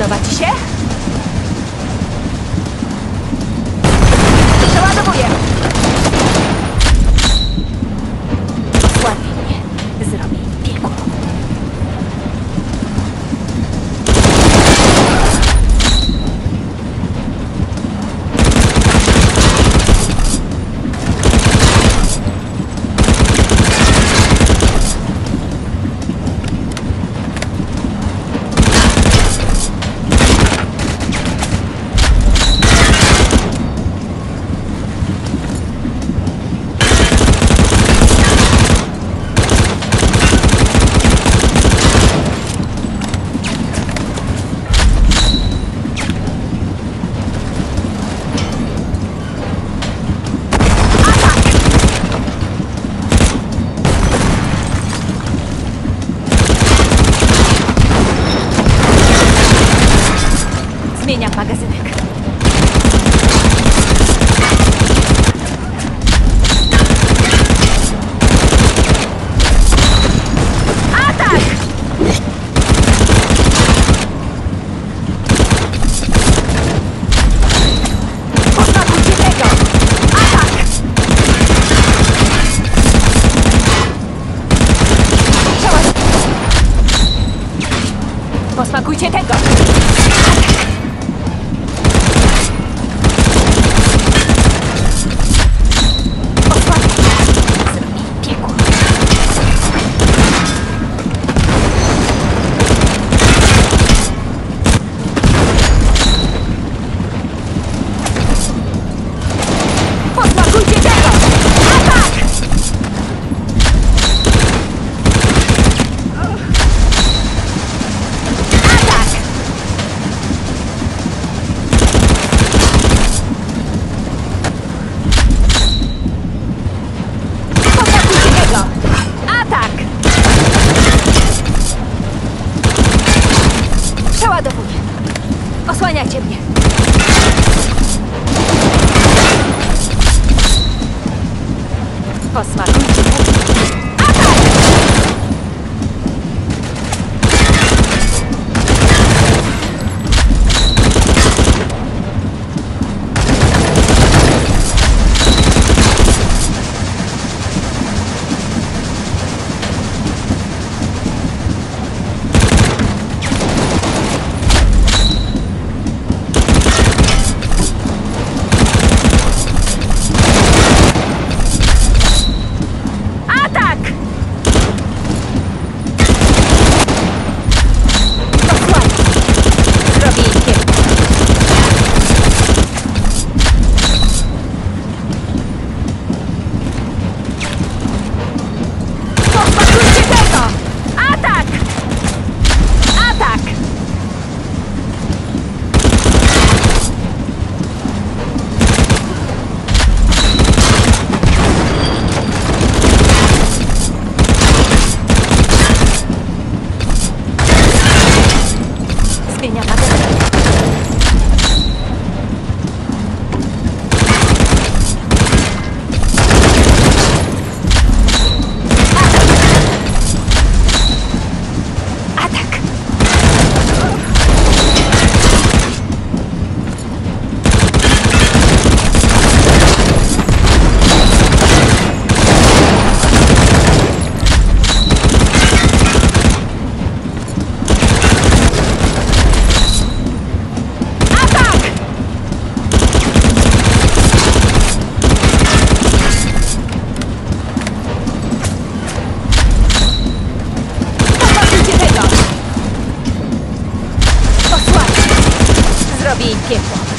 Podoba ci się? Posmakujcie tego! Przeładowuję. Osłaniajcie mnie. Posmakujcie Posmakujcie